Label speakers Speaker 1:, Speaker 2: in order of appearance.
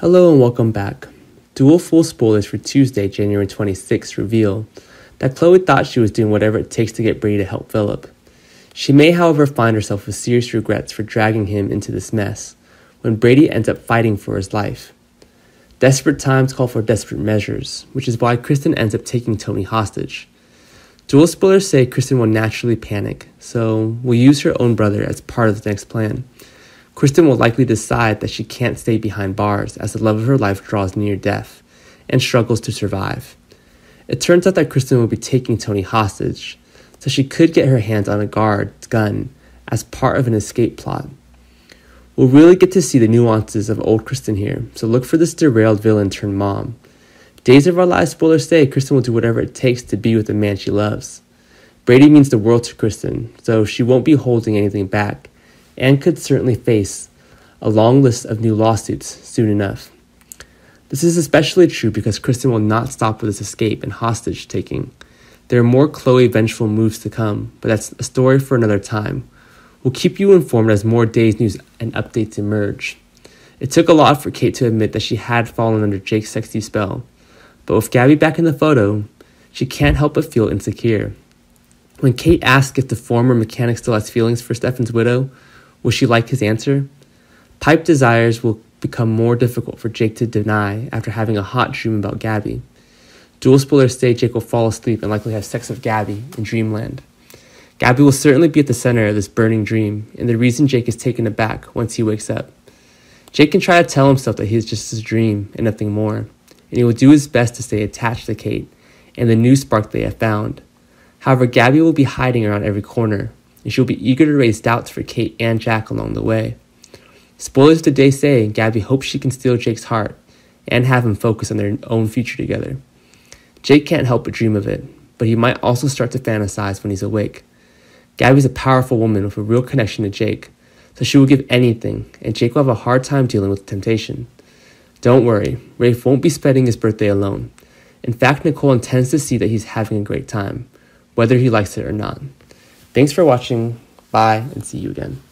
Speaker 1: Hello and welcome back. DOOL full spoilers for Tuesday, January 26th reveal that Chloe thought she was doing whatever it takes to get Brady to help Philip. She may, however, find herself with serious regrets for dragging him into this mess when Brady ends up fighting for his life. Desperate times call for desperate measures, which is why Kristen ends up taking Tony hostage. DOOL spoilers say Kristen will naturally panic, so will use her own brother as part of the next plan. Kristen will likely decide that she can't stay behind bars as the love of her life draws near death and struggles to survive. It turns out that Kristen will be taking Tony hostage, so she could get her hands on a guard's gun as part of an escape plot. We'll really get to see the nuances of old Kristen here, so look for this derailed villain turned mom. Days of Our Lives spoilers say Kristen will do whatever it takes to be with the man she loves. Brady means the world to Kristen, so she won't be holding anything back and could certainly face a long list of new lawsuits soon enough. This is especially true because Kristen will not stop with this escape and hostage taking. There are more Chloe vengeful moves to come, but that's a story for another time. We'll keep you informed as more days news and updates emerge. It took a lot for Kate to admit that she had fallen under Jake's sexy spell, but with Gabby back in the photo, she can't help but feel insecure. When Kate asks if the former mechanic still has feelings for Stefan's widow, Will she like his answer? Pipe desires will become more difficult for Jake to deny after having a hot dream about Gabby. DOOL spoilers say Jake will fall asleep and likely have sex with Gabby in Dreamland. Gabby will certainly be at the center of this burning dream, and the reason Jake is taken aback once he wakes up. Jake can try to tell himself that he is just his dream and nothing more, and he will do his best to stay attached to Kate and the new spark they have found. However, Gabby will be hiding around every corner, and she'll be eager to raise doubts for Kate and Jack along the way. Spoilers today say Gabby hopes she can steal Jake's heart and have him focus on their own future together. Jake can't help but dream of it, but he might also start to fantasize when he's awake. Gabby's a powerful woman with a real connection to Jake, so she will give anything, and Jake will have a hard time dealing with temptation. Don't worry, Rafe won't be spending his birthday alone. In fact, Nicole intends to see that he's having a great time, whether he likes it or not. Thanks for watching. Bye, and see you again.